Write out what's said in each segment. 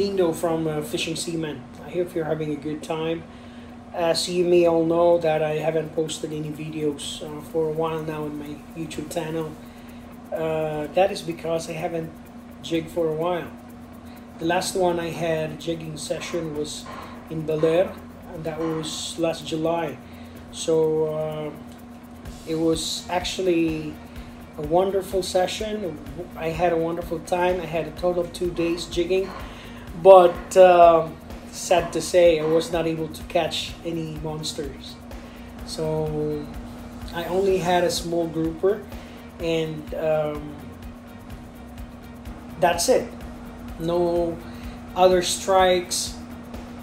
Dindo from uh, Fishing Seaman. I hope you're having a good time. As you may all know that I haven't posted any videos uh, for a while now on my YouTube channel. Uh, that is because I haven't jigged for a while. The last one I had a jigging session was in Baler, and that was last July. So uh, it was actually a wonderful session. I had a wonderful time. I had a total of two days jigging, but uh, sad to say, I was not able to catch any monsters. So I only had a small grouper, and um, that's it. No other strikes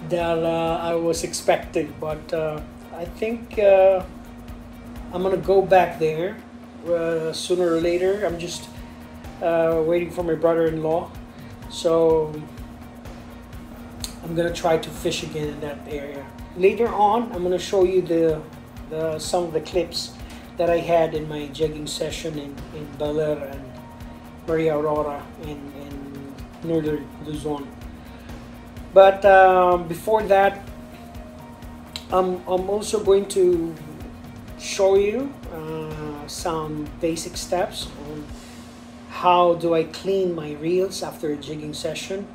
that uh, I was expecting, but uh, I think uh, I'm gonna go back there uh, sooner or later. I'm just uh, waiting for my brother-in-law, so I'm gonna try to fish again in that area. Later on, I'm gonna show you the, the some of the clips that I had in my jigging session in, in Baler and Maria Aurora in, in northern Luzon. But um, before that, I'm, I'm also going to show you uh, some basic steps on how do I clean my reels after a jigging session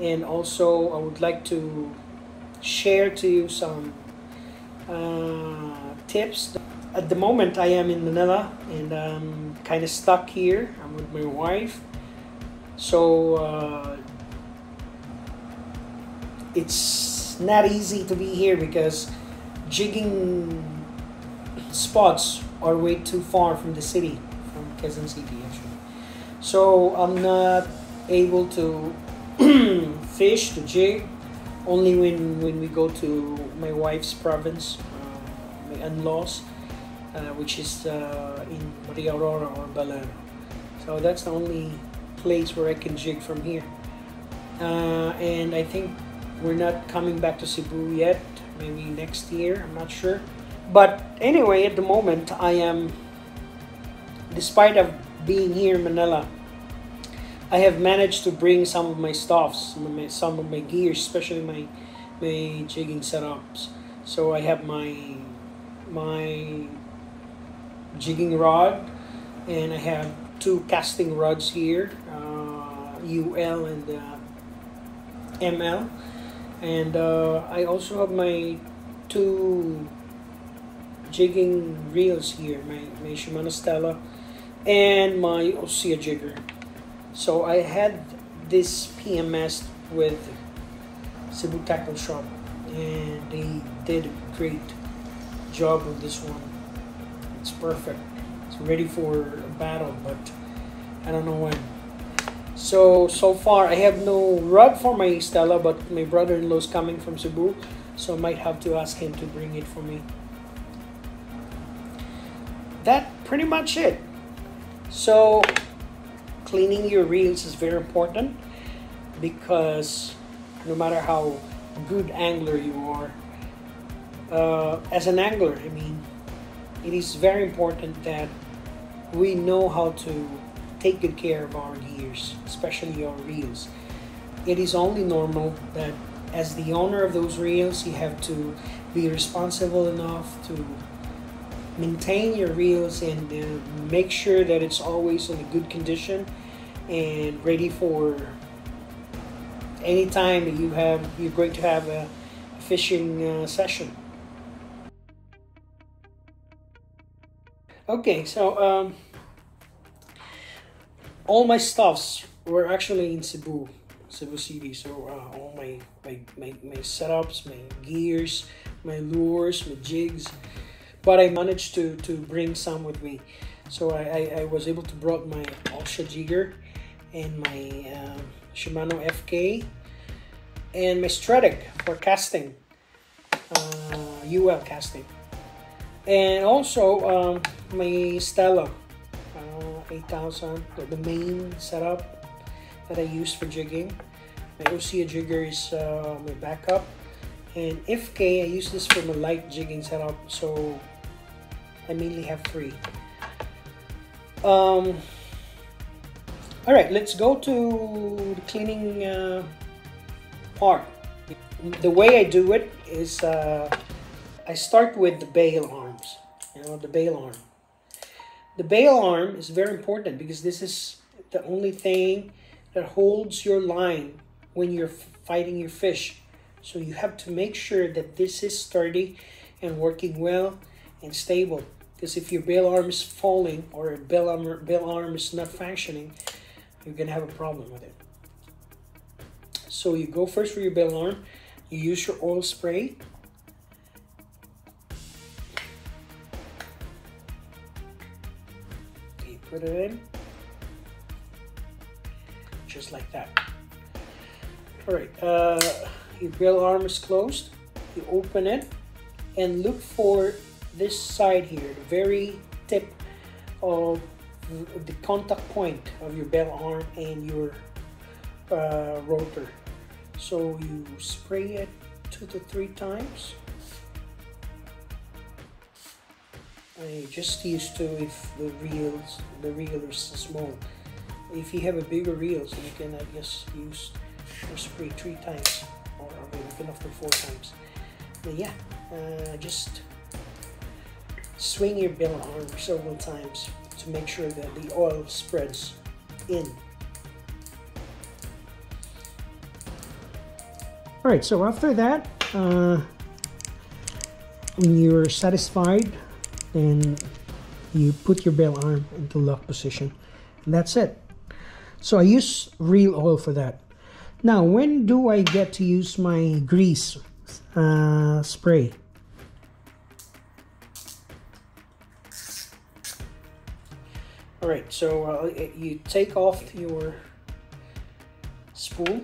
and also I would like to share to you some uh, tips. At the moment I am in Manila and I'm kind of stuck here. I'm with my wife. So uh, it's not easy to be here because jigging spots are way too far from the city, from Quezon City actually. So I'm not able to fish to jig only when when we go to my wife's province, uh, my in-laws, uh, which is uh, in Maria Aurora or Air. So that's the only place where I can jig from here. Uh, and I think we're not coming back to Cebu yet. Maybe next year. I'm not sure. But anyway, at the moment, I am, despite of being here in Manila, I have managed to bring some of my stuffs, some of my, some of my especially my my jigging setups. So I have my my jigging rod, and I have two casting rods here, uh, UL and uh, ML, and uh, I also have my two jigging reels here, my, my Shimano Stella and my Ocea jigger. So I had this PMS with Cebu Tackle Shop and they did a great job with this one. It's perfect. It's ready for a battle, but I don't know when. So, so far I have no rod for my Stella, but my brother-in-law is coming from Cebu, so I might have to ask him to bring it for me that pretty much it. So cleaning your reels is very important because no matter how good angler you are, uh, as an angler, I mean, it is very important that we know how to take good care of our gears, especially our reels. It is only normal that as the owner of those reels, you have to be responsible enough to maintain your reels and uh, make sure that it's always in a good condition and ready for any time that you have you're going to have a fishing uh, session. Okay so um, all my stuffs were actually in Cebu Cebu City. So uh, all my, my my my setups my gears my lures my jigs but I managed to to bring some with me. So I, I, I was able to brought my Ocea jigger and my um, Shimano FK and my Stradic for casting, uh, UL casting, and also um, my Stella uh, 8000, the, the main setup that I use for jigging. My Ocea jigger is uh, my backup, and FK I use this for my light jigging setup. So I mainly have three. Um, All right, let's go to the cleaning uh, part. The way I do it is uh, I start with the bail arms, you know, the bail arm. The bail arm is very important because this is the only thing that holds your line when you're fighting your fish. So you have to make sure that this is sturdy and working well and stable. Because if your bail arm is falling or bail arm, bail arm is not functioning, you're gonna have a problem with it. So you go first for your bail arm, you use your oil spray. You put it in, just like that. All right, uh, your bail arm is closed. You open it and look for this side here, the very tip of the contact point of your bail arm and your uh, rotor. So you spray it two to three times. I just used to if the reels, the reel is small. If you have a bigger reels, you can I guess use or spray three times or maybe even after four times. But yeah, uh, just swing your bail arm several times to make sure that the oil spreads in. All right, so after that, uh, when you're satisfied, then you put your bail arm into lock position. And that's it. So I use reel oil for that. Now, when do I get to use my grease uh, spray? All right, so uh, you take off your spool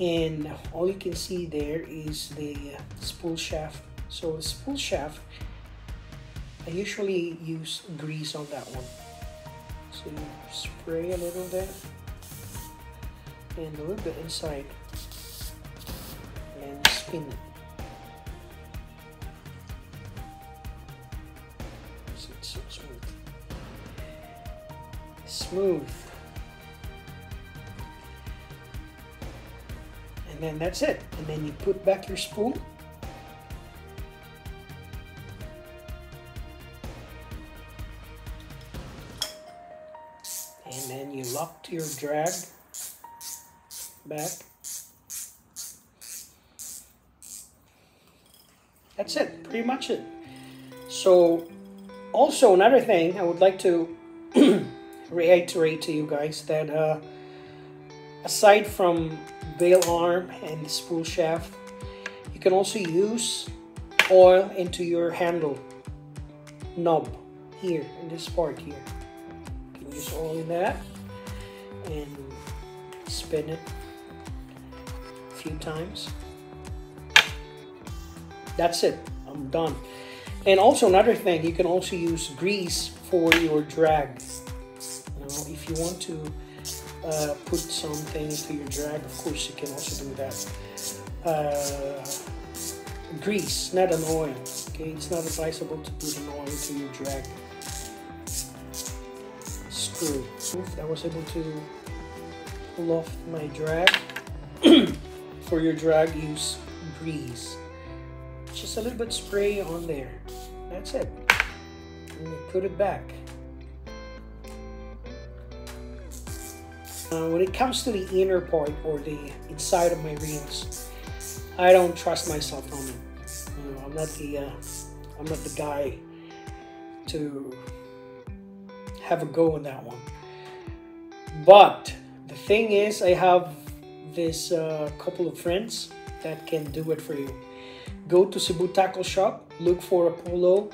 and all you can see there is the uh, spool shaft. So the spool shaft, I usually use grease on that one. So you spray a little there and a little bit inside and spin it. Smooth. And then that's it. And then you put back your spool. And then you lock your drag back. That's it, pretty much it. So, also another thing I would like to reiterate to you guys that uh, aside from bail arm and the spool shaft, you can also use oil into your handle knob here in this part here. You can use oil in that and spin it a few times. That's it. I'm done. And also another thing, you can also use grease for your drag if you want to uh, put something into your drag, of course you can also do that. Uh, grease, not an oil. Okay, it's not advisable to put an oil into your drag. Screw. I was able to pull off my drag. For your drag, use grease. Just a little bit spray on there. That's it. And put it back. Uh, when it comes to the inner part or the inside of my reels, I don't trust myself on it. You know, I'm not the uh, I'm not the guy to have a go on that one. But the thing is, I have this uh, couple of friends that can do it for you. Go to Cebu Tackle Shop, look for Apollo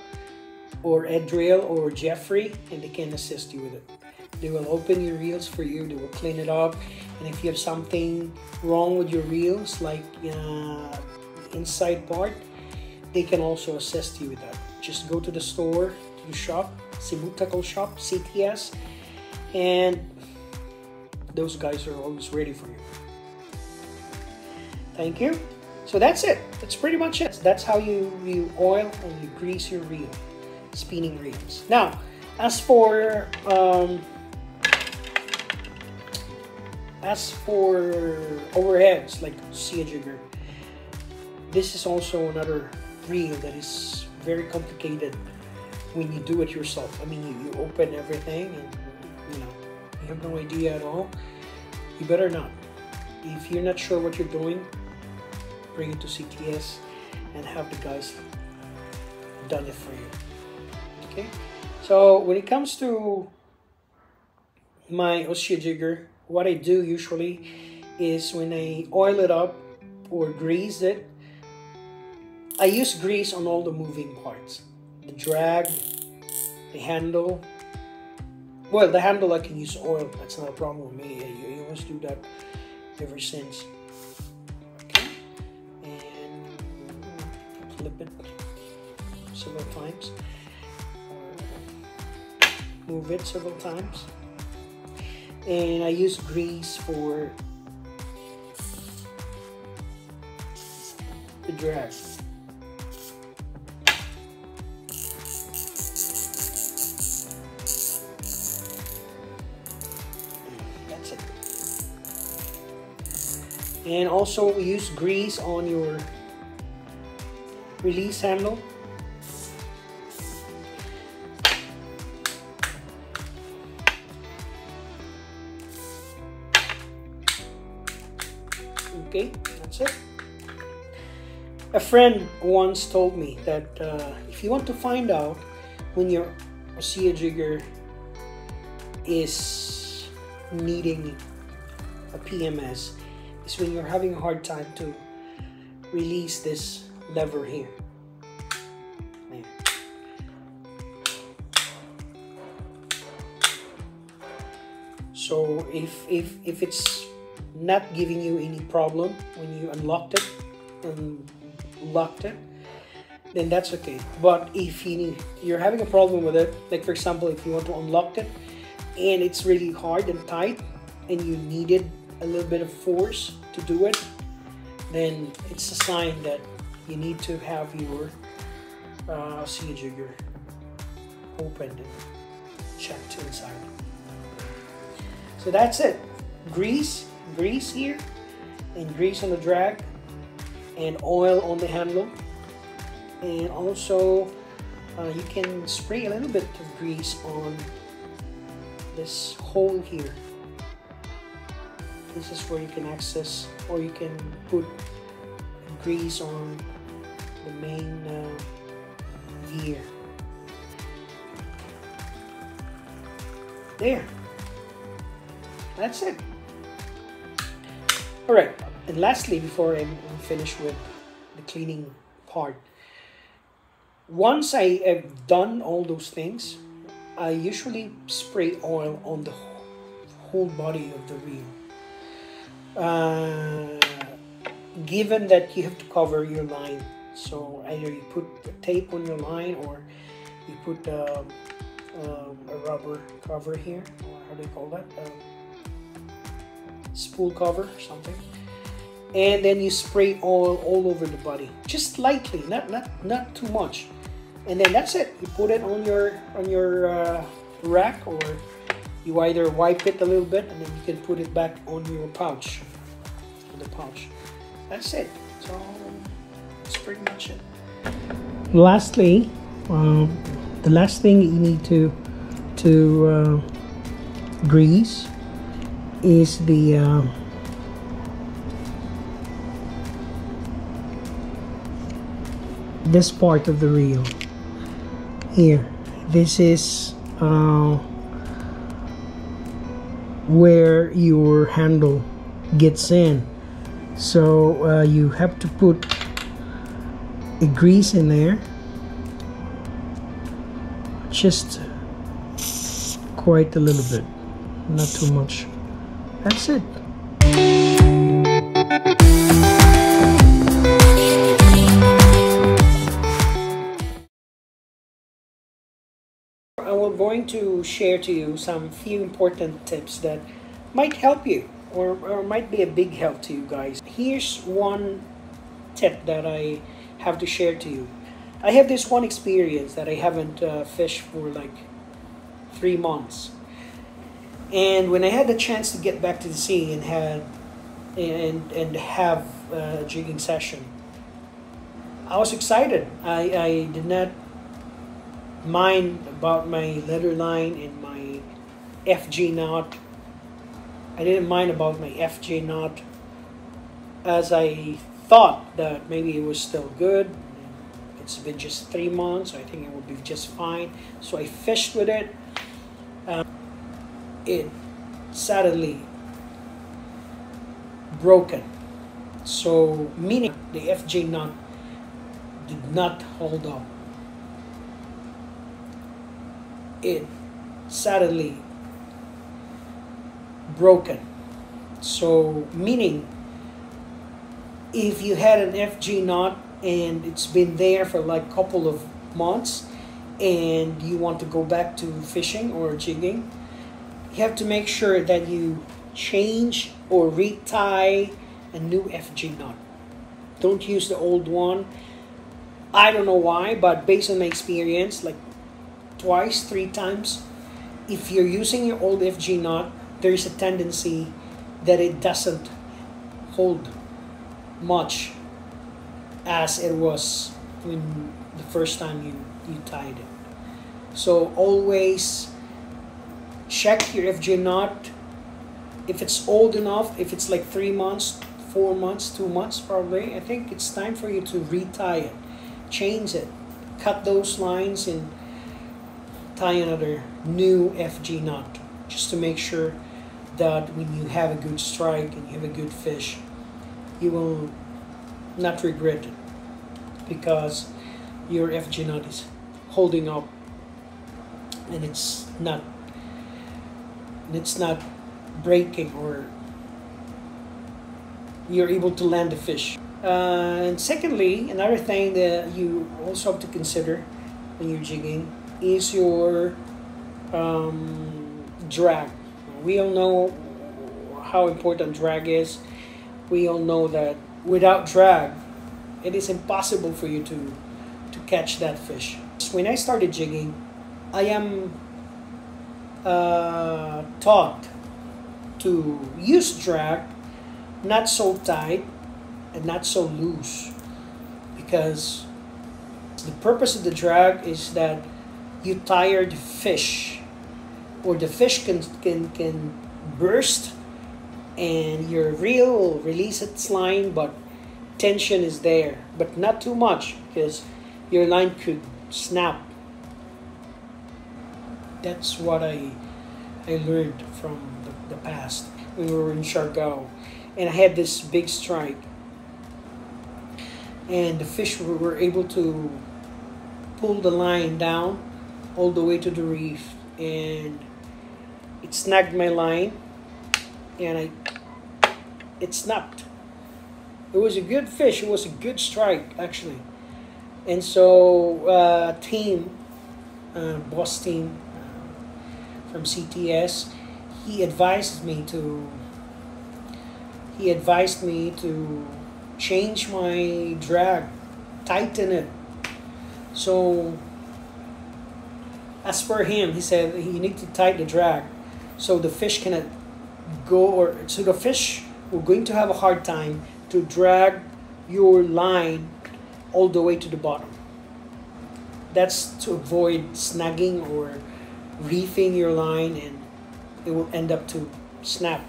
or Edriel or Jeffrey, and they can assist you with it. They will open your reels for you. They will clean it up. And if you have something wrong with your reels, like uh, inside part, they can also assist you with that. Just go to the store, to the shop, Cebu Tackle Shop, CTS, and those guys are always ready for you. Thank you. So that's it. That's pretty much it. That's how you, you oil and you grease your reel, spinning reels. Now, as for um, as for overheads like sea jigger, this is also another reel that is very complicated when you do it yourself. I mean, you, you open everything and you know you have no idea at all. You better not. If you're not sure what you're doing, bring it to CTS and have the guys done it for you. Okay, so when it comes to my Ocea jigger, what I do usually is when I oil it up or grease it, I use grease on all the moving parts. The drag, the handle. Well, the handle I can use oil. That's not a problem with me. I, always do that ever since. And flip it several times. Move it several times and I use grease for the dress. That's it. And also use grease on your release handle friend once told me that uh, if you want to find out when your Ocea jigger is needing a PMS is when you're having a hard time to release this lever here. So if if if it's not giving you any problem when you unlocked it and locked it then that's okay. But if you you're having a problem with it like for example if you want to unlock it and it's really hard and tight and you needed a little bit of force to do it then it's a sign that you need to have your uh, sea jigger opened and checked inside. So that's it. Grease grease here and grease on the drag and oil on the handle. And also uh, you can spray a little bit of grease on this hole here. This is where you can access or you can put grease on the main uh, gear. There. That's it. All right, and lastly, before I finish with the cleaning part, once I have done all those things, I usually spray oil on the whole body of the reel. Uh, given that you have to cover your line, so either you put tape on your line or you put uh, uh, a rubber cover here, or how do you call that? Um, spool cover or something and then you spray oil all over the body. Just lightly not not not too much. And then that's it. You put it on your on your uh, rack or you either wipe it a little bit and then you can put it back on your pouch. On the pouch. That's it. So that's pretty much it. Lastly um, the last thing you need to to uh, grease is the uh, this part of the reel. Here this is uh, where your handle gets in. So uh, you have to put a grease in there. Just quite a little bit not too much. That's it. Going to share to you some few important tips that might help you or, or might be a big help to you guys. Here's one tip that I have to share to you. I have this one experience that I haven't uh, fished for like three months And when I had the chance to get back to the sea and had and and have a jigging session, I was excited. I, I did not mind about my leader line and my FG knot. I didn't mind about my FG knot as I thought that maybe it was still good. It's been just three months. I think it will be just fine. So I fished with it. Um, it suddenly broken. So meaning the FG knot did not hold up. It suddenly broken. So meaning if you had an FG knot and it's been there for like a couple of months and you want to go back to fishing or jigging, you have to make sure that you change or retie a new FG knot. Don't use the old one. I don't know why, but based on my experience, like twice, three times, if you're using your old FG knot, there's a tendency that it doesn't hold much as it was when the first time you, you tied it. So always check your FG knot. If it's old enough, if it's like three months, four months, two months probably, I think it's time for you to retie it. Change it. Cut those lines and tie another new FG knot just to make sure that when you have a good strike and you have a good fish, you will not regret it because your FG knot is holding up and it's not it's not breaking or you're able to land the fish. Uh, and secondly, another thing that you also have to consider when you're jigging is your um, drag. We all know how important drag is. We all know that without drag, it is impossible for you to, to catch that fish. When I started jigging, I am uh, taught to use drag not so tight and not so loose because the purpose of the drag is that you tired fish or the fish can, can, can burst and your reel will release its line but tension is there but not too much because your line could snap. That's what I I learned from the, the past when we were in Siargao and I had this big strike. And the fish were able to pull the line down all the way to the reef and it snagged my line and I it snapped. It was a good fish. It was a good strike actually, and so uh, team, uh, boss team uh, from CTS, he advised me to. He advised me to change my drag, tighten it. So, as per him, he said you need to tighten the drag so the fish cannot go or so the fish we're going to have a hard time to drag your line all the way to the bottom. That's to avoid snagging or reefing your line and it will end up to snap.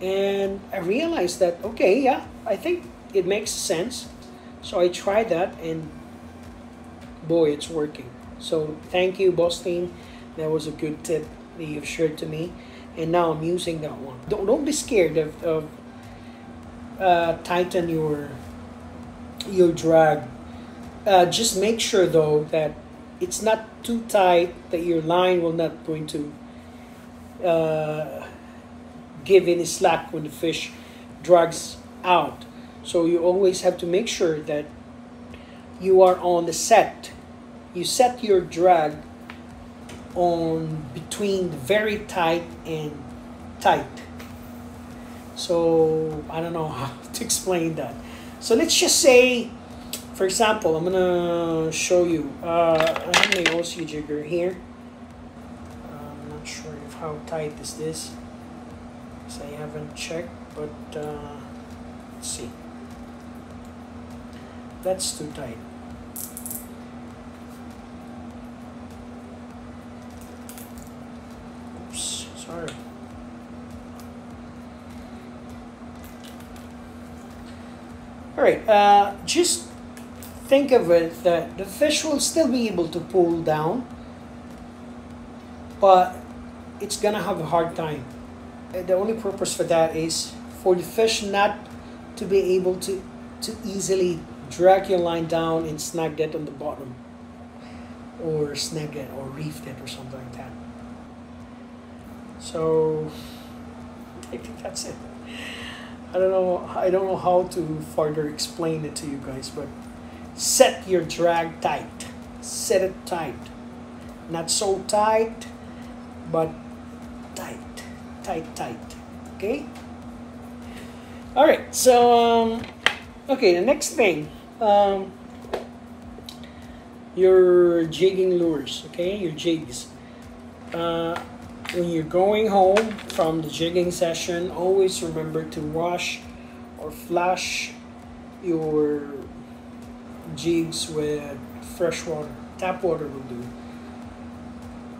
And I realized that, okay, yeah, I think it makes sense. So I tried that and boy, it's working. So thank you, boss team. That was a good tip that you've shared to me and now I'm using that one. Don't don't be scared of, of uh, tighten your your drag. Uh, just make sure though that it's not too tight that your line will not going to uh, give any slack when the fish drags out. So you always have to make sure that you are on the set. You set your drag on between very tight and tight. So I don't know how to explain that. So let's just say, for example, I'm gonna show you. Uh, I have my OC jigger here. I'm not sure if how tight is this. So I haven't checked, but uh, let's see. That's too tight. All right, uh, just think of it that the fish will still be able to pull down, but it's gonna have a hard time. Uh, The only purpose for that is for the fish not to be able to to easily drag your line down and snag that on the bottom, or snag it or reef it or something like that. So I think that's it. I don't know. I don't know how to further explain it to you guys, but set your drag tight. Set it tight. Not so tight, but tight, tight, tight. Okay. All right. So, um, okay. The next thing, um, your jigging lures. Okay, your jigs. Uh, when you're going home from the jigging session, always remember to wash or flush your jigs with fresh water. Tap water will do.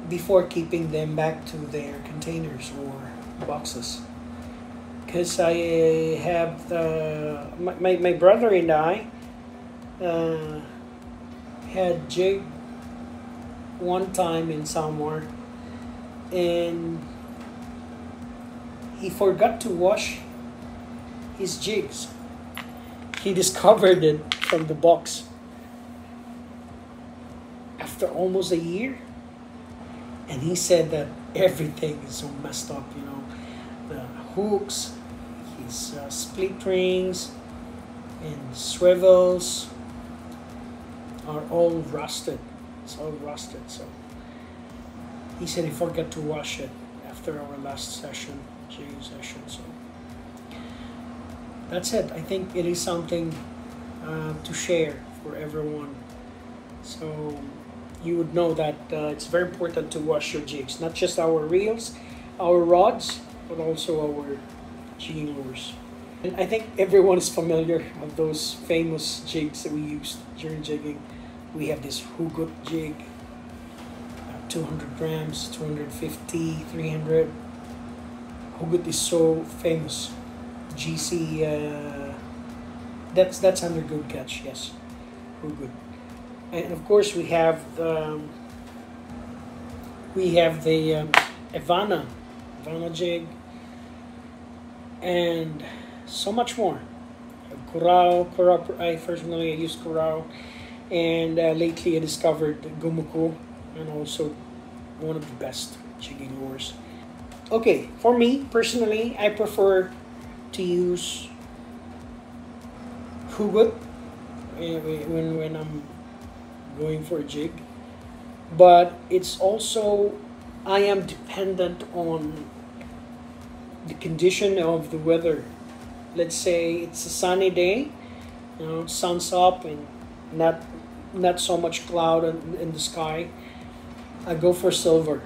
Before keeping them back to their containers or boxes. Because I have my, my brother and I uh, had jig one time in somewhere and he forgot to wash his jigs. He discovered it from the box after almost a year. And he said that everything is so messed up, you know. The hooks, his uh, split rings, and swivels are all rusted. It's all rusted, so he said he forgot to wash it after our last session, jigging session. So that's it. I think it is something uh, to share for everyone. So you would know that uh, it's very important to wash your jigs, not just our reels, our rods, but also our jigging lures. And I think everyone is familiar of those famous jigs that we used during jigging. We have this Hugot jig, 200 grams, 250, 300. Hugot is so famous. GC, uh, that's that's under good catch, yes. Hugot. And of course we have the, we have the um, Ivana, Ivana jig, and so much more. Corral, Corral, I personally I use Corral, and uh, lately I discovered Gumuko, and also one of the best jigging lures. Okay, for me personally, I prefer to use Hugot eh, eh, when, when I'm going for a jig. But it's also, I am dependent on the condition of the weather. Let's say it's a sunny day, you know, sun's up and not not so much cloud in, in the sky I go for silver.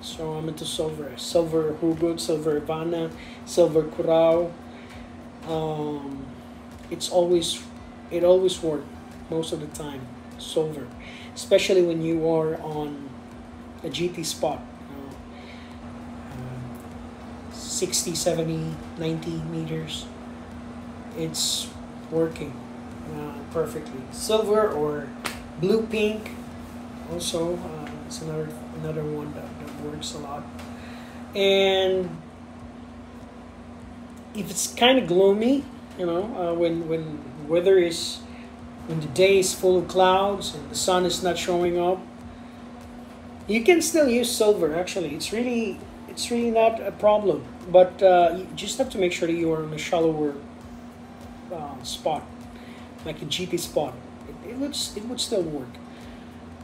So I'm into silver. Silver Hugot, silver Ivana, silver Corral. Um, it's always, it always works most of the time. Silver. Especially when you are on a GT spot. Uh, 60, 70, 90 meters. It's working uh, perfectly. Silver or blue pink also. Uh, it's another another one that, that works a lot. And if it's kind of gloomy, you know, uh, when when weather is when the day is full of clouds and the sun is not showing up, you can still use silver. Actually, it's really it's really not a problem. But uh, you just have to make sure that you are in a shallower uh, spot, like a GT spot. It, it it would still work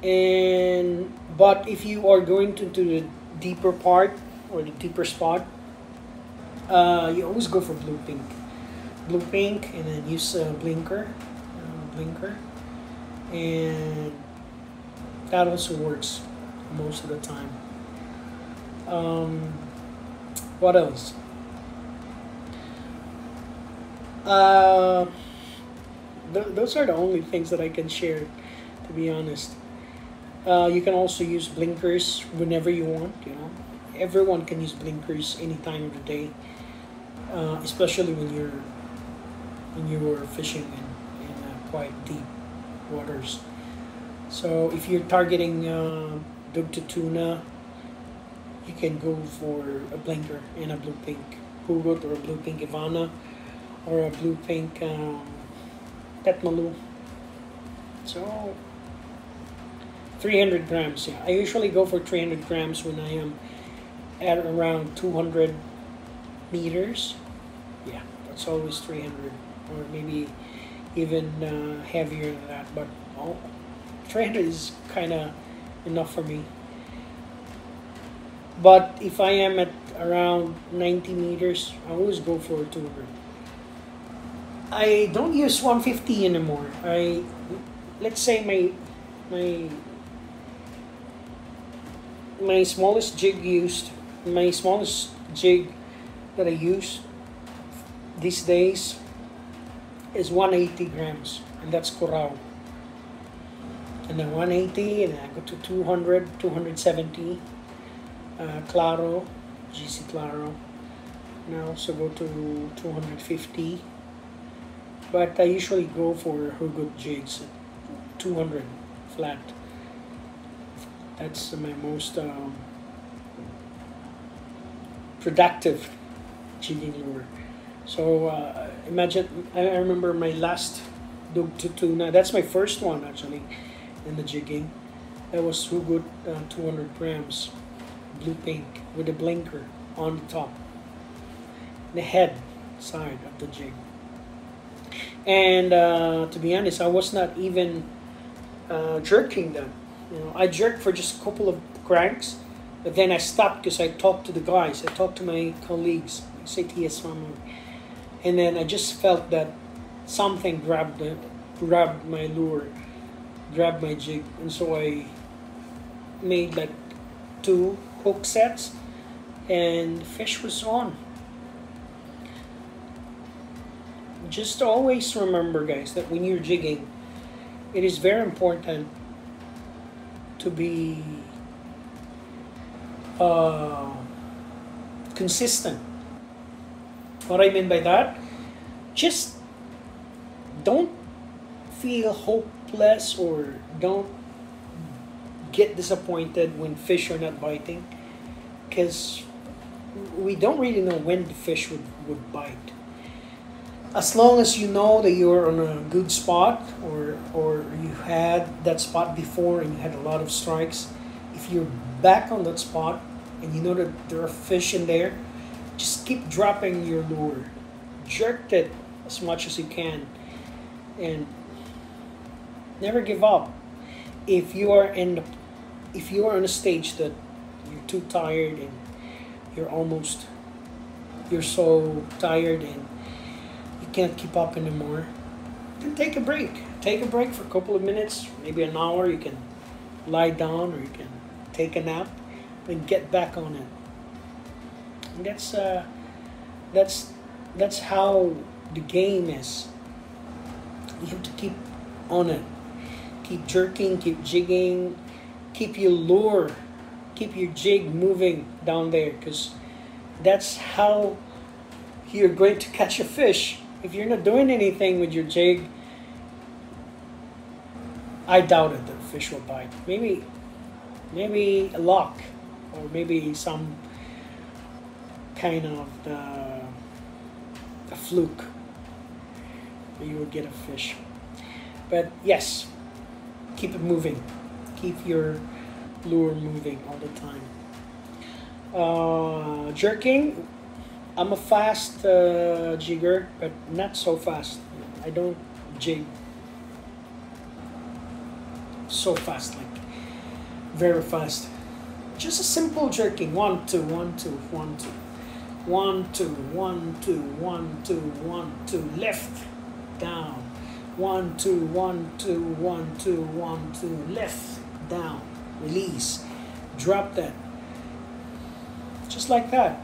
and but if you are going to, to the deeper part or the deeper spot uh, you always go for blue pink blue pink and then use a blinker uh, blinker and that also works most of the time Um, what else? Uh, th- those are the only things that I can share, to be honest. Uh, you can also use blinkers whenever you want. You know, everyone can use blinkers any time of the day, uh, especially when you're when you are fishing in, in uh, quite deep waters. So if you're targeting uh, to tuna, you can go for a blinker and a blue pink Hugot or a blue pink Ivana or a blue pink um, Petmalu. So 300 grams, yeah. I usually go for 300 grams when I am at around 200 meters. Yeah, that's always 300 or maybe even uh, heavier than that. But oh, 300 is kind of enough for me. But if I am at around 90 meters, I always go for 200. I don't use 150 anymore. I let's say my my my smallest jig used my smallest jig that I use these days is 180 grams and that's Corral. And then 180 and I go to 200 270 uh, Claro GC Claro. And I go to 250 but I usually go for Hugot jigs 200 flat that's my most um, productive jigging lure so uh, imagine I remember my last dogtooth tuna that's my first one actually in the jigging. That was Hugot uh, 200 grams blue pink with a blinker on the top. The head side of the jig. And uh, to be honest I was not even uh, jerking them you know I jerked for just a couple of cranks but then I stopped because I talked to the guys. I talked to my colleagues. CTS family and then I just felt that something grabbed grabbed my lure grabbed my jig. And so I made like two hook sets and fish was on. Just always remember guys that when you're jigging it is very important to be uh, consistent. What I mean by that just don't feel hopeless or don't get disappointed when fish are not biting because we don't really know when the fish would, would bite as long as you know that you're on a good spot or or you had that spot before and you had a lot of strikes if you're back on that spot and you know that there are fish in there just keep dropping your lure. Jerk it as much as you can and never give up. If you are in the, if you are on a stage that you're too tired and you're almost you're so tired and can't keep up anymore, then take a break. Take a break for a couple of minutes, maybe an hour. You can lie down or you can take a nap, then get back on it. And that's uh, that's that's how the game is. You have to keep on it. Keep jerking, keep jigging, keep your lure, keep your jig moving down there because that's how you're going to catch a fish if you're not doing anything with your jig, I doubt it the fish will bite. Maybe, maybe a lock, or maybe some kind of the, a fluke. You would get a fish. But yes, keep it moving. Keep your lure moving all the time. Uh, jerking, I'm a fast uh, jigger, but not so fast. I don't jig so fast, like very fast. Just a simple jerking. One, two, one, two, one, two. One, two, one, two, one, two, one, two. Left, down. One, two, one, two, one, two, one, two. Left, down. Release. Drop that just like that.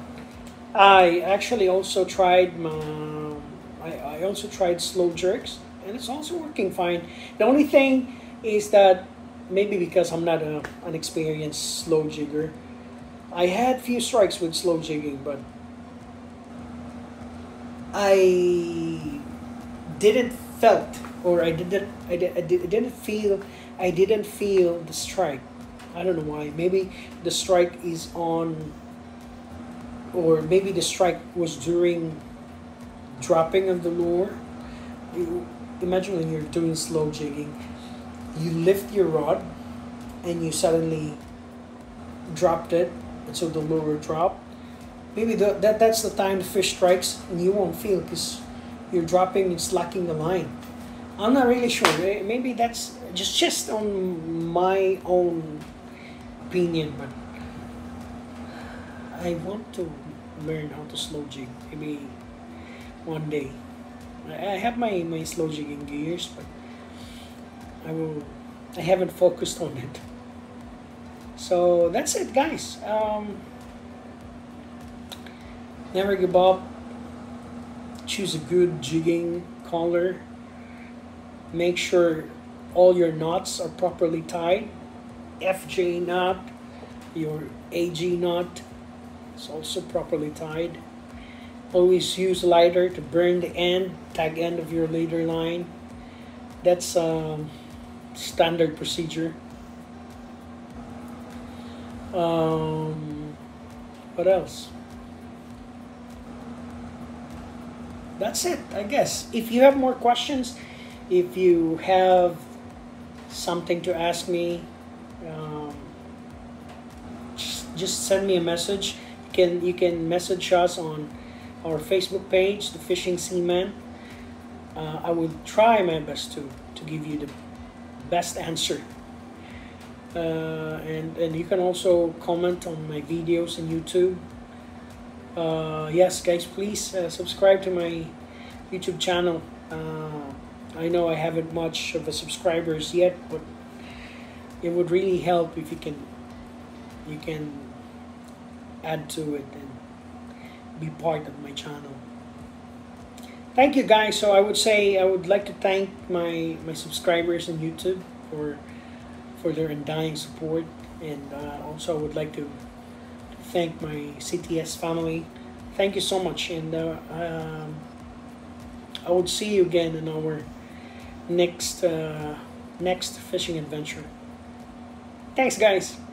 I actually also tried my, I, I also tried slow jerks and it's also working fine. The only thing is that maybe because I'm not a, an experienced slow jigger, I had few strikes with slow jigging, but I didn't felt or I didn't I, I, I didn't feel I didn't feel the strike. I don't know why. Maybe the strike is on or maybe the strike was during dropping of the lure. You, imagine when you're doing slow jigging, you lift your rod and you suddenly dropped it, and so the lure dropped. Maybe the, that that's the time the fish strikes and you won't feel because you're dropping and slacking the line. I'm not really sure. Maybe that's just just on my own opinion, but I want to learn how to slow jig. Maybe one day. I have my, my slow jigging gears, but I will. I haven't focused on it. So that's it, guys. Um, never give up. Choose a good jigging collar. Make sure all your knots are properly tied. FG knot, your AG knot is also properly tied. Always use lighter to burn the end, tag end of your leader line. That's um, standard procedure. Um, what else? That's it, I guess. If you have more questions, if you have something to ask me, um, just, just send me a message. Can you can message us on our Facebook page, the Fishing Seaman. Uh, I will try my best to to give you the best answer. Uh, and and you can also comment on my videos on YouTube. Uh, yes, guys, please uh, subscribe to my YouTube channel. Uh, I know I haven't much of a subscribers yet, but it would really help if you can you can add to it and be part of my channel. Thank you guys. So I would say I would like to thank my my subscribers on YouTube for for their undying support and uh, also I would like to thank my CTS family. Thank you so much and uh, um, I would see you again in our next uh, next fishing adventure. Thanks guys.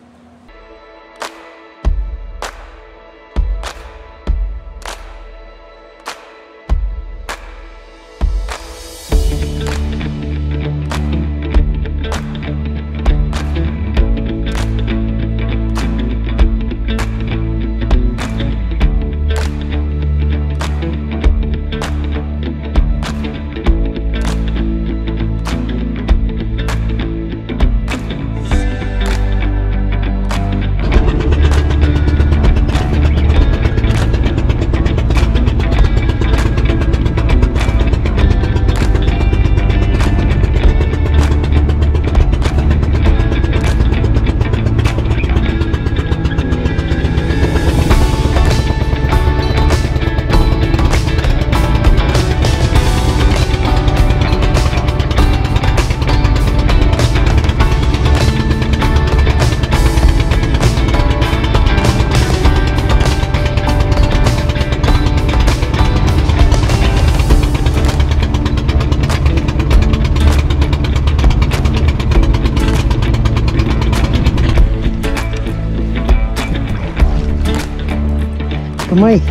Kamay.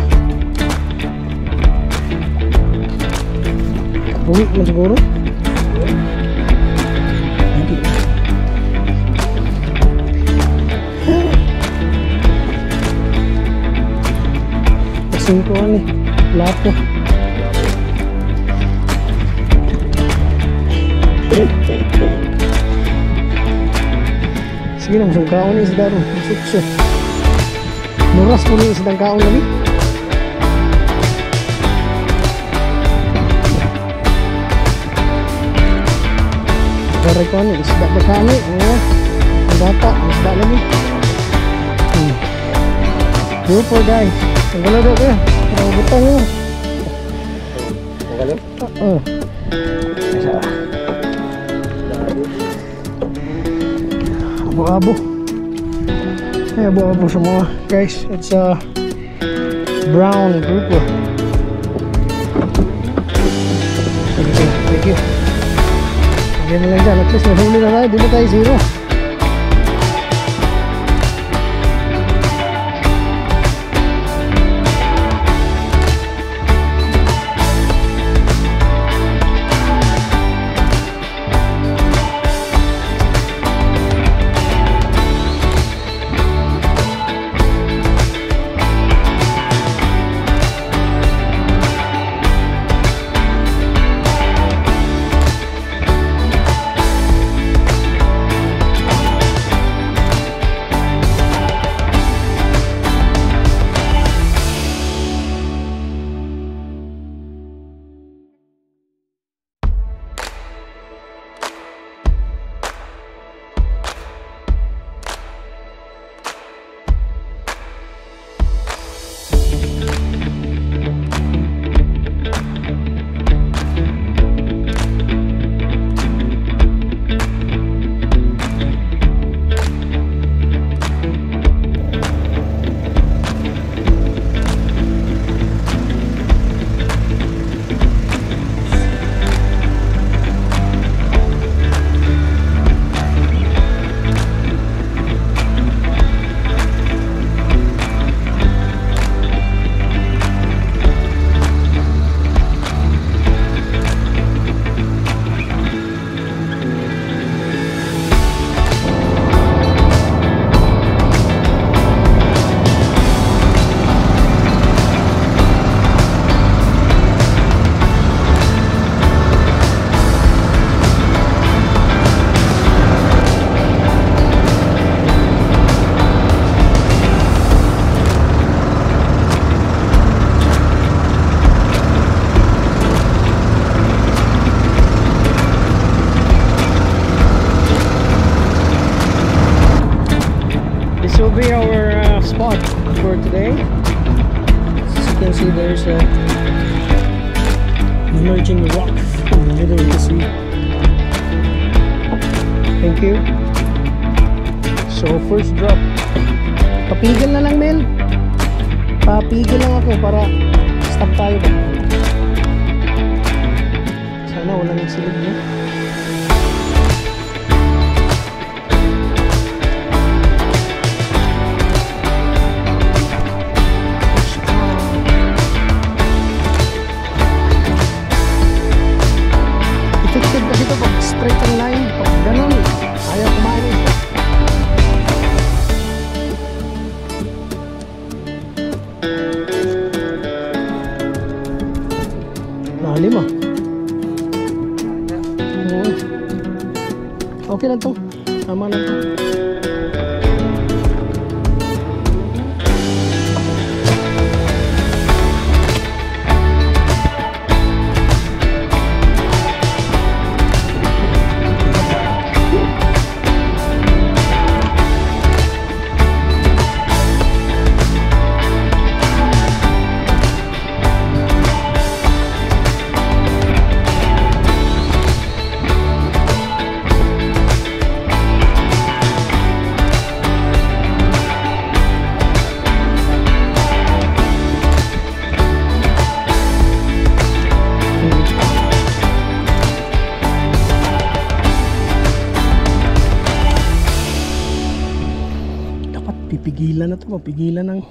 Uwi mo siguro? Kasing ko ano eh. Lahat na sige lang sungkaon ni isda ron sukso panas kuning sedang kau ini. Berikan Dari ko ni, ya. isda na lagi. Hmm. Super guys. Ang galo daw kayo oh, butang Kaya buka po sa mga guys. It's a brown grouper. Thank you. Thank you. Lagyan lang dyan. At least nahuli na tayo. Di na tayo zero. Uhum. mapigilan na to mapigilan ng